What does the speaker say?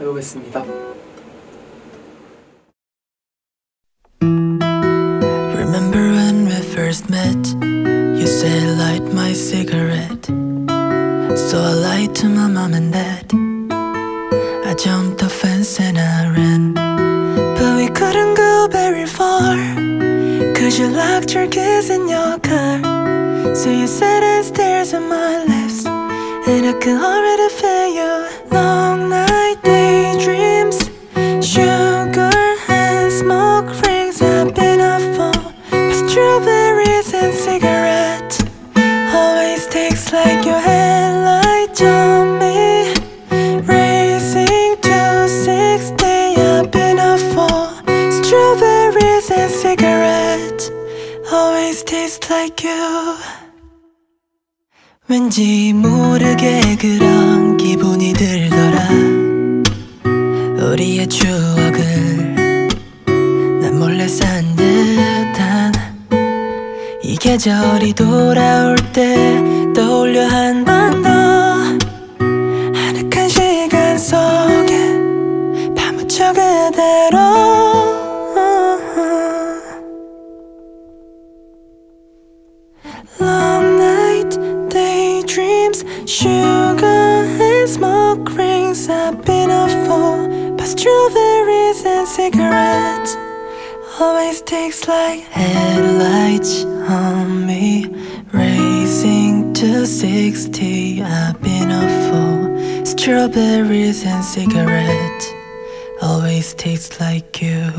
해보겠습니다. Remember when we first met? You said light my cigarette. So I lied to my mom and dad. I jumped the fence and I ran. But we couldn't go very far. Cause you locked your keys in your car. So you sat and stares at my lips. And I can already feel your strawberries and cigarettes. Always takes like your headlight on me. Racing to 60. I've been up for strawberries and cigarettes. Always tastes like you. 왠지 모르게 그런 기분이 들더라. 우리의 추억을 난 몰래 산 듯한 이 계절이 돌아올 때 떠올려 한 번 더 아늑한 시간 속에 파묻혀 그대로 Long night daydreams Sugar and smoke rings I've been up for By strawberries and cigarettes Always takes like headlights on me. Racing to 60 I've been up for Strawberries and cigarettes Always tastes like you